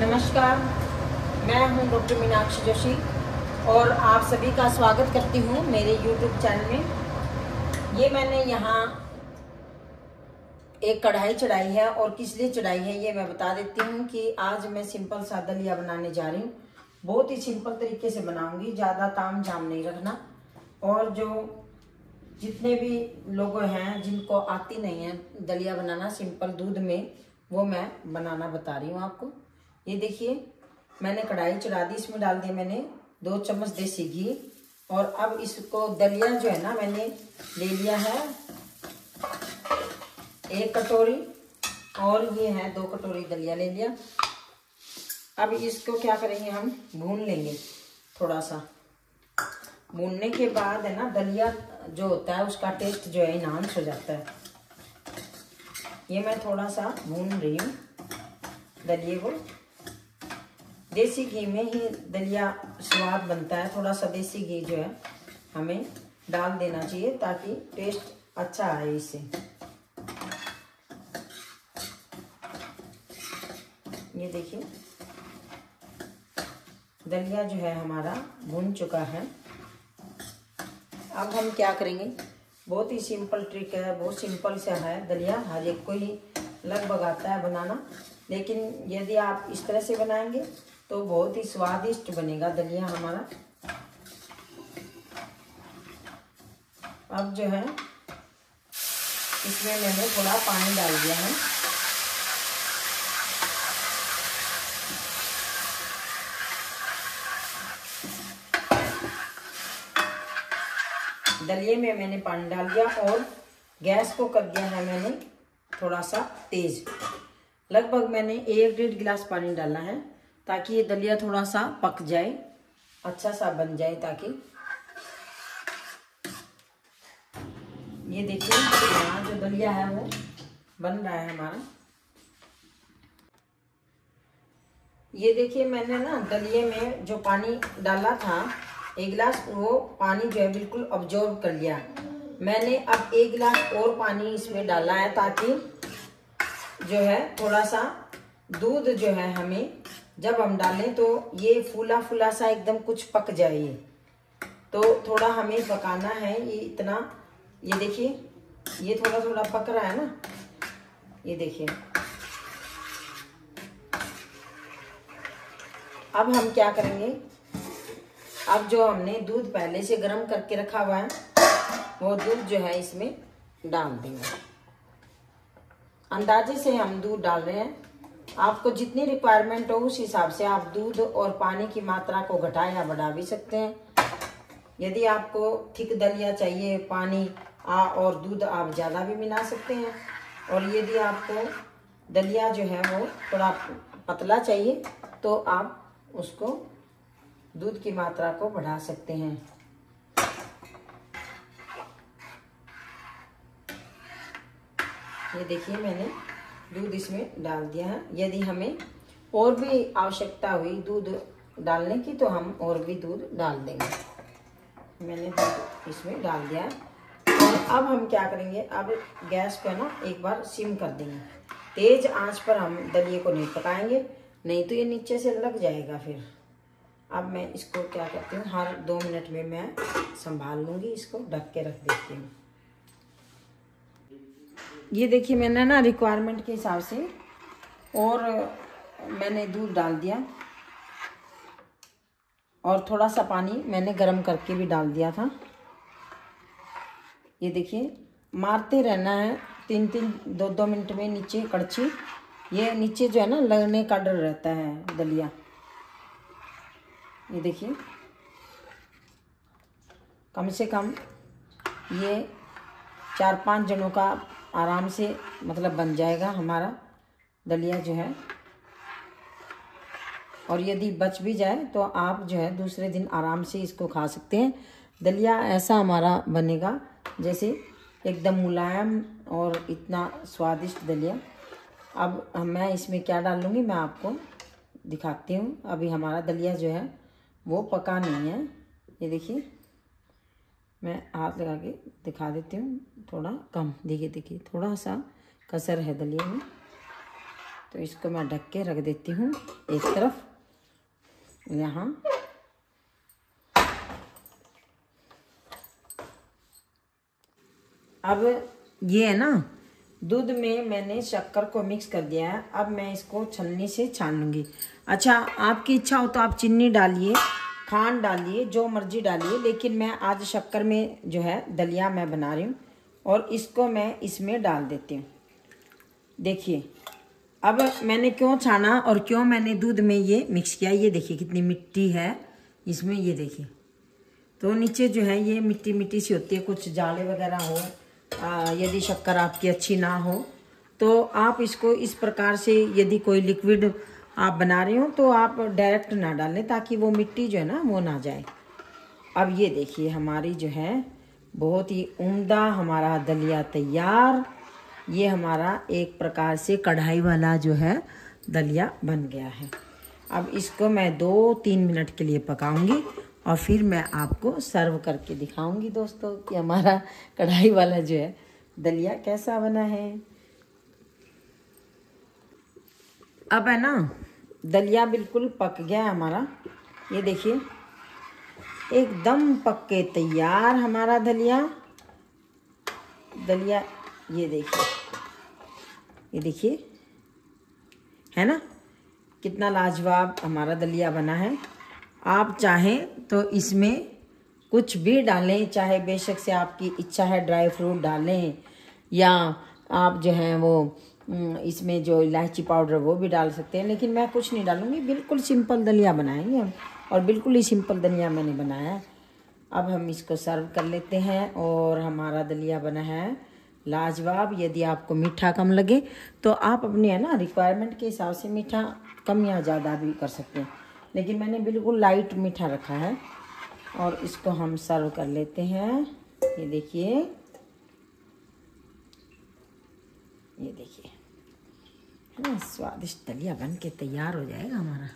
नमस्कार, मैं हूँ डॉक्टर मीनाक्षी जोशी और आप सभी का स्वागत करती हूँ मेरे यूट्यूब चैनल में। ये मैंने यहाँ एक कढ़ाई चढ़ाई है और किस लिए चढ़ाई है ये मैं बता देती हूँ कि आज मैं सिंपल सा दलिया बनाने जा रही हूँ। बहुत ही सिंपल तरीके से बनाऊँगी, ज़्यादा ताम झाम नहीं रखना। और जो जितने भी लोग हैं जिनको आती नहीं है दलिया बनाना, सिंपल दूध में, वो मैं बनाना बता रही हूँ आपको। ये देखिए, मैंने कढ़ाई चढ़ा दी, इसमें डाल दिया मैंने दो चम्मच देसी घी। और अब इसको दलिया जो है ना, मैंने ले लिया है एक कटोरी, और ये है दो कटोरी दलिया ले लिया। अब इसको क्या करेंगे हम? भून लेंगे थोड़ा सा भूनने के बाद है ना, दलिया जो होता है, उसका टेस्ट जो है इनहांस हो जाता है। ये मैं थोड़ा सा भून रही हूँ दलिए को। देसी घी में ही दलिया स्वाद बनता है। थोड़ा सा देसी घी जो है, हमें डाल देना चाहिए ताकि टेस्ट अच्छा आए इसे। ये देखिए, दलिया जो है हमारा भुन चुका है। अब हम क्या करेंगे? बहुत ही सिंपल ट्रिक है, बहुत सिंपल सा है दलिया। हर एक को ही लगभग आता है बनाना। लेकिन यदि आप इस तरह से बनाएँगे तो बहुत ही स्वादिष्ट बनेगा दलिया हमारा। अब जो है, इसमें मैंने थोड़ा पानी डाल दिया है। दलिए में मैंने पानी डाल दिया और गैस को कर दिया है मैंने थोड़ा सा तेज। लगभग मैंने एक डेढ़ गिलास पानी डाला है। ताकि ये दलिया थोड़ा सा पक जाए अच्छा सा बन जाए ताकि। ये देखिए, यहाँ जो दलिया है वो बन रहा है हमारा। ये देखिए, मैंने ना दलिए में जो पानी डाला था, एक गिलास वो पानी जो है बिल्कुल ऑब्जॉर्व कर लिया। मैंने अब एक गिलास और पानी इसमें डाला है ताकि जो है थोड़ा सा दूध जो है हमें जब हम डालें तो ये फूला फूला सा एकदम कुछ पक जाए तो थोड़ा हमें पकाना है, ये इतना। ये देखिए, ये थोड़ा थोड़ा पक रहा है ना। ये देखिए। अब हम क्या करेंगे? अब जो हमने दूध पहले से गर्म करके रखा हुआ है, वो दूध जो है इसमें डाल देंगे। अंदाजे से हम दूध डाल रहे हैं। आपको जितनी रिक्वायरमेंट हो, उस हिसाब से आप दूध और पानी की मात्रा को घटा या बढ़ा भी सकते हैं। यदि आपको थिक दलिया चाहिए, पानी, आ, और दूध आप ज़्यादा भी मिला सकते हैं। और यदि आपको दलिया जो है वो थोड़ा पतला चाहिए तो आप उसको दूध की मात्रा को बढ़ा सकते हैं। ये देखिए मैंने दूध इसमें डाल दिया है। यदि हमें और भी आवश्यकता हुई दूध डालने की तो हम और भी दूध डाल देंगे। मैंने दूध इसमें डाल दिया है। और अब हम क्या करेंगे? अब गैस पे ना, एक बार सिम कर देंगे। तेज आँच पर हम दलिए को नहीं पकाएँगे, नहीं तो ये नीचे से लग जाएगा फिर। अब मैं इसको क्या करती हूँ, हर दो मिनट में मैं संभाल लूँगी इसको, ढक के रख देती हूँ। ये देखिए मैंने ना रिक्वायरमेंट के हिसाब से और मैंने दूध डाल दिया। और थोड़ा सा पानी मैंने गर्म करके भी डाल दिया था। ये देखिए, मारते रहना है। तीन तीन दो दो मिनट में नीचे कड़छी, ये नीचे जो है ना लगने का डर रहता है दलिया। ये देखिए, कम से कम ये चार पाँच जनों का आराम से मतलब बन जाएगा हमारा दलिया जो है। और यदि बच भी जाए तो आप जो है दूसरे दिन आराम से इसको खा सकते हैं। दलिया ऐसा हमारा बनेगा जैसे एकदम मुलायम और इतना स्वादिष्ट दलिया। अब मैं इसमें क्या डाल लूँगी मैं आपको दिखाती हूँ। अभी हमारा दलिया जो है वो पका नहीं है। ये देखिए। मैं हाथ लगा के दिखा देती हूँ, थोड़ा कम। देखिए देखिए, थोड़ा सा कसर है दलिया में। तो इसको मैं ढक के रख देती हूँ एक तरफ़। यहाँ। अब ये है ना, दूध में मैंने शक्कर को मिक्स कर दिया है। अब मैं इसको छलनी से छान लूँगी। अच्छा आपकी इच्छा हो तो आप चीनी डालिए। खांड डालिए, जो मर्ज़ी डालिए, लेकिन मैं आज शक्कर में जो है, दलिया मैं बना रही हूँ और इसको मैं इसमें डाल देती हूँ। देखिए, अब मैंने क्यों छाना और क्यों मैंने दूध में ये मिक्स किया, ये देखिए कितनी मिट्टी है, इसमें ये देखिए। तो नीचे जो है, ये मिट्टी मिट्टी सी होती है, कुछ जाले वगैरह हो यदि शक्कर आपकी अच्छी ना हो तो आप इसको इस प्रकार से यदि कोई लिक्विड आप बना रहे हो तो आप डायरेक्ट ना डालें ताकि वो मिट्टी जो है ना, वो ना जाए। अब ये देखिए, हमारी जो है, बहुत ही उम्दा हमारा दलिया तैयार। ये हमारा एक प्रकार से कढ़ाई वाला जो है, दलिया बन गया है। अब इसको मैं दो तीन मिनट के लिए पकाऊँगी और फिर मैं आपको सर्व करके दिखाऊँगी दोस्तों कि हमारा कढ़ाई वाला जो है, दलिया कैसा बना है। अब है ना दलिया बिल्कुल पक गया है हमारा। ये देखिए। एकदम पक के तैयार हमारा दलिया। दलिया, ये देखिए। ये देखिए। है ना? कितना लाजवाब हमारा दलिया बना है। आप चाहें तो इसमें कुछ भी डालें, चाहे बेशक से आपकी इच्छा है ड्राई फ्रूट डालें, या आप जो हैं वो इसमें जो इलायची पाउडर वो भी डाल सकते हैं। लेकिन मैं कुछ नहीं डालूँगी, बिल्कुल सिंपल दलिया बनाएँगे हम और बिल्कुल ही सिंपल दलिया मैंने बनाया है। अब हम इसको सर्व कर लेते हैं और हमारा दलिया बना है लाजवाब। यदि आपको मीठा कम लगे तो आप अपने, है ना रिक्वायरमेंट के हिसाब से मीठा कम या ज़्यादा भी कर सकते हैं। लेकिन मैंने बिल्कुल लाइट मीठा रखा है और इसको हम सर्व कर लेते हैं। ये देखिए ये देखिए। स्वादिष्ट दलिया बन के तैयार हो जाएगा हमारा।